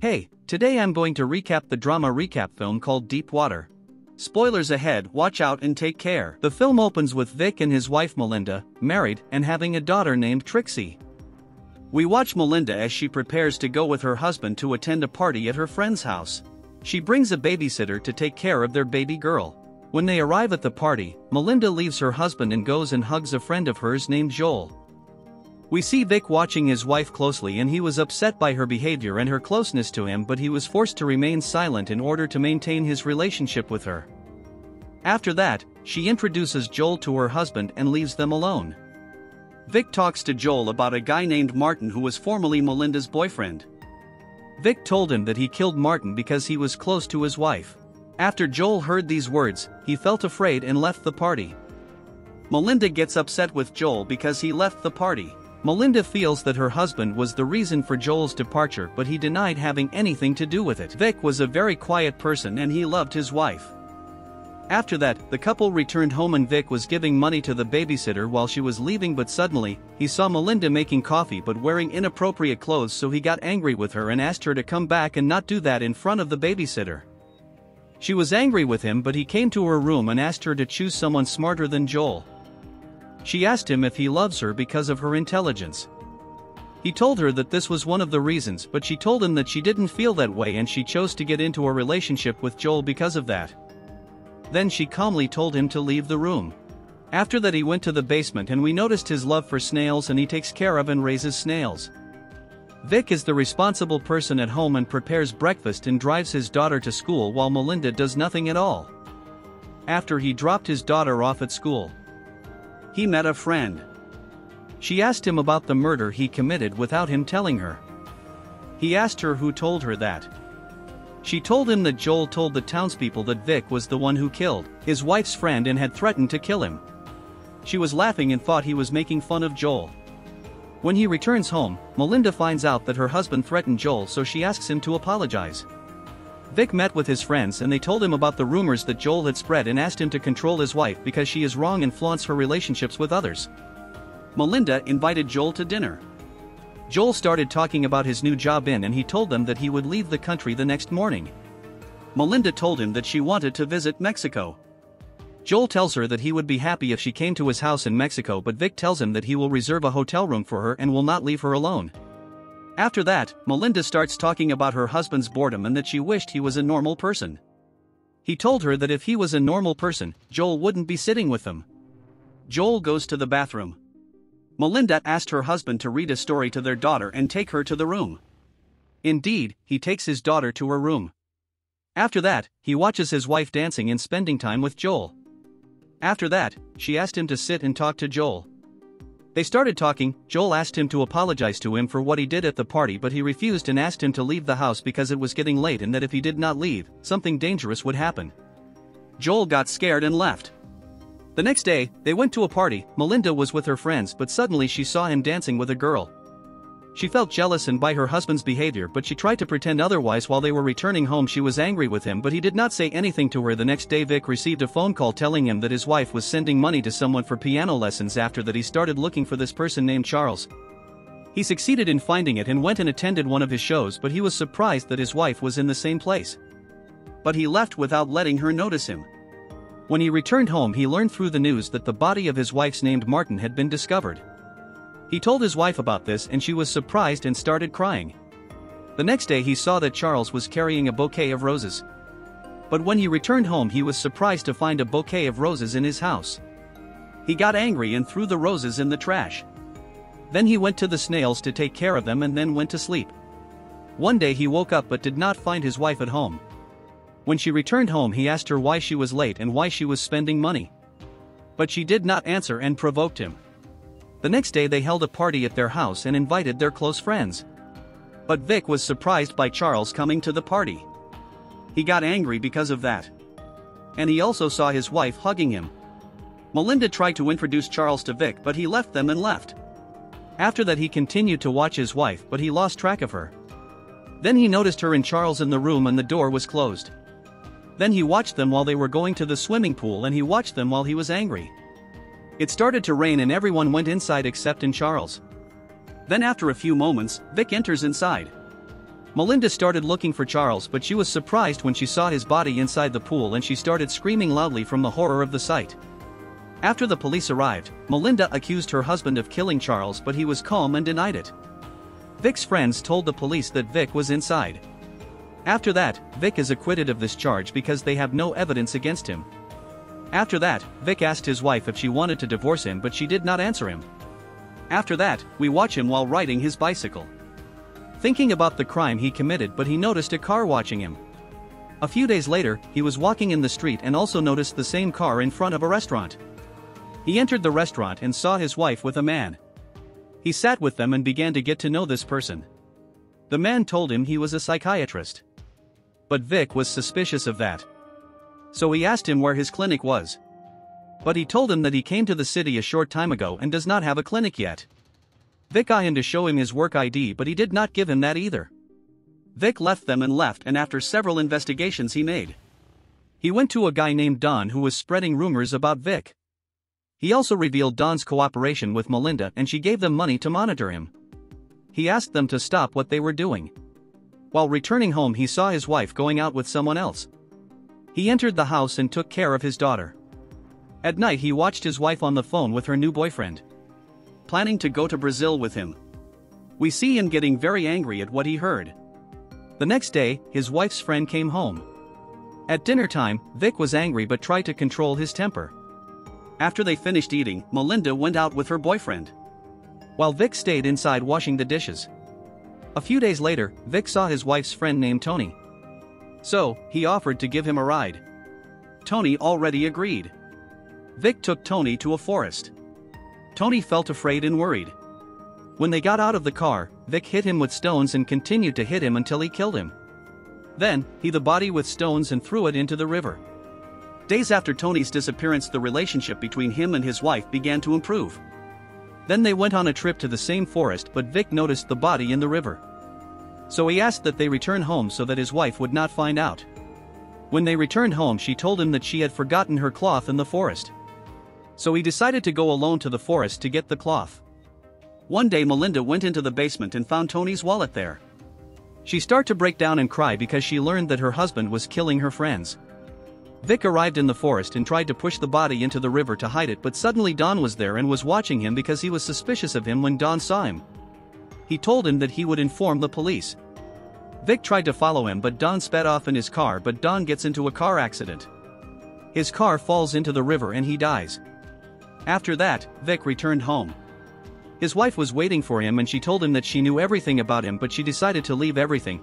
Hey, today I'm going to recap the drama recap film called Deep Water. Spoilers ahead, watch out and take care. The film opens with Vic and his wife Melinda, married, and having a daughter named Trixie. We watch Melinda as she prepares to go with her husband to attend a party at her friend's house. She brings a babysitter to take care of their baby girl. When they arrive at the party, Melinda leaves her husband and goes and hugs a friend of hers named Joel. We see Vic watching his wife closely and he was upset by her behavior and her closeness to him but he was forced to remain silent in order to maintain his relationship with her. After that, she introduces Joel to her husband and leaves them alone. Vic talks to Joel about a guy named Martin who was formerly Melinda's boyfriend. Vic told him that he killed Martin because he was close to his wife. After Joel heard these words, he felt afraid and left the party. Melinda gets upset with Joel because he left the party. Melinda feels that her husband was the reason for Joel's departure but he denied having anything to do with it. Vic was a very quiet person and he loved his wife. After that, the couple returned home and Vic was giving money to the babysitter while she was leaving but suddenly, he saw Melinda making coffee but wearing inappropriate clothes so he got angry with her and asked her to come back and not do that in front of the babysitter. She was angry with him but he came to her room and asked her to choose someone smarter than Joel. She asked him if he loves her because of her intelligence. He told her that this was one of the reasons, but she told him that she didn't feel that way and she chose to get into a relationship with Joel because of that. Then she calmly told him to leave the room. After that, he went to the basement and we noticed his love for snails and he takes care of and raises snails. Vic is the responsible person at home and prepares breakfast and drives his daughter to school while Melinda does nothing at all. After he dropped his daughter off at school, he met a friend. She asked him about the murder he committed without him telling her. He asked her who told her that. She told him that Joel told the townspeople that Vic was the one who killed his wife's friend and had threatened to kill him. She was laughing and thought he was making fun of Joel. When he returns home, Melinda finds out that her husband threatened Joel so she asks him to apologize. Vic met with his friends and they told him about the rumors that Joel had spread and asked him to control his wife because she is wrong and flaunts her relationships with others. Melinda invited Joel to dinner. Joel started talking about his new job in and he told them that he would leave the country the next morning. Melinda told him that she wanted to visit Mexico. Joel tells her that he would be happy if she came to his house in Mexico but Vic tells him that he will reserve a hotel room for her and will not leave her alone. After that, Melinda starts talking about her husband's boredom and that she wished he was a normal person. He told her that if he was a normal person, Joel wouldn't be sitting with them. Joel goes to the bathroom. Melinda asked her husband to read a story to their daughter and take her to the room. Indeed, he takes his daughter to her room. After that, he watches his wife dancing and spending time with Joel. After that, she asked him to sit and talk to Joel. They started talking, Joel asked him to apologize to him for what he did at the party but he refused and asked him to leave the house because it was getting late and that if he did not leave, something dangerous would happen. Joel got scared and left. The next day, they went to a party, Melinda was with her friends but suddenly she saw him dancing with a girl. She felt jealous and by her husband's behavior but she tried to pretend otherwise while they were returning home she was angry with him but he did not say anything to her the next day Vic received a phone call telling him that his wife was sending money to someone for piano lessons after that he started looking for this person named Charles. He succeeded in finding it and went and attended one of his shows but he was surprised that his wife was in the same place. But he left without letting her notice him. When he returned home he learned through the news that the body of his wife's named Martin had been discovered. He told his wife about this and she was surprised and started crying. The next day he saw that Charles was carrying a bouquet of roses. But when he returned home he was surprised to find a bouquet of roses in his house. He got angry and threw the roses in the trash. Then he went to the snails to take care of them and then went to sleep. One day he woke up but did not find his wife at home. When she returned home he asked her why she was late and why she was spending money. But she did not answer and provoked him. The next day they held a party at their house and invited their close friends. But Vic was surprised by Charles coming to the party. He got angry because of that. And he also saw his wife hugging him. Melinda tried to introduce Charles to Vic but he left them and left. After that he continued to watch his wife but he lost track of her. Then he noticed her and Charles in the room and the door was closed. Then he watched them while they were going to the swimming pool and he watched them while he was angry. It started to rain and everyone went inside except in Charles. Then after a few moments, Vic enters inside. Melinda started looking for Charles but she was surprised when she saw his body inside the pool and she started screaming loudly from the horror of the sight. After the police arrived, Melinda accused her husband of killing Charles but he was calm and denied it. Vic's friends told the police that Vic was inside. After that, Vic is acquitted of this charge because they have no evidence against him. After that, Vic asked his wife if she wanted to divorce him but she did not answer him. After that, we watch him while riding his bicycle. Thinking about the crime he committed but he noticed a car watching him. A few days later, he was walking in the street and also noticed the same car in front of a restaurant. He entered the restaurant and saw his wife with a man. He sat with them and began to get to know this person. The man told him he was a psychiatrist. But Vic was suspicious of that. So he asked him where his clinic was. But he told him that he came to the city a short time ago and does not have a clinic yet. Vic asked him to show him his work ID but he did not give him that either. Vic left them and left and after several investigations he made. He went to a guy named Don who was spreading rumors about Vic. He also revealed Don's cooperation with Melinda and she gave them money to monitor him. He asked them to stop what they were doing. While returning home he saw his wife going out with someone else. He entered the house and took care of his daughter. At night he watched his wife on the phone with her new boyfriend. Planning to go to Brazil with him. We see him getting very angry at what he heard. The next day, his wife's friend came home. At dinner time, Vic was angry but tried to control his temper. After they finished eating, Melinda went out with her boyfriend. While Vic stayed inside washing the dishes. A few days later, Vic saw his wife's friend named Tony. So, he offered to give him a ride. Tony already agreed. Vic took Tony to a forest. Tony felt afraid and worried. When they got out of the car, Vic hit him with stones and continued to hit him until he killed him. Then, he the body with stones and threw it into the river. Days after Tony's disappearance, the relationship between him and his wife began to improve. Then they went on a trip to the same forest, but Vic noticed the body in the river. So he asked that they return home so that his wife would not find out. When they returned home, she told him that she had forgotten her cloth in the forest. So he decided to go alone to the forest to get the cloth. One day, Melinda went into the basement and found Tony's wallet there. She started to break down and cry because she learned that her husband was killing her friends. Vic arrived in the forest and tried to push the body into the river to hide it but suddenly Don was there and was watching him because he was suspicious of him when Don saw him. He told him that he would inform the police. Vic tried to follow him but Don sped off in his car but Don gets into a car accident. His car falls into the river and he dies. After that, Vic returned home. His wife was waiting for him and she told him that she knew everything about him but she decided to leave everything,